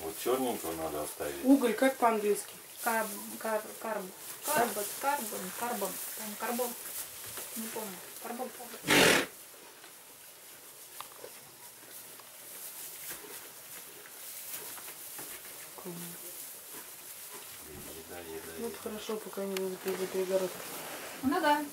Вот черненького надо оставить. Уголь как по-английски? Карб, кар, карб, карб, карбон, карбон, там карбон, не помню, карбон, помню. Еда, еда, ну, еда. Вот хорошо, пока не возле перегородки. Ну да,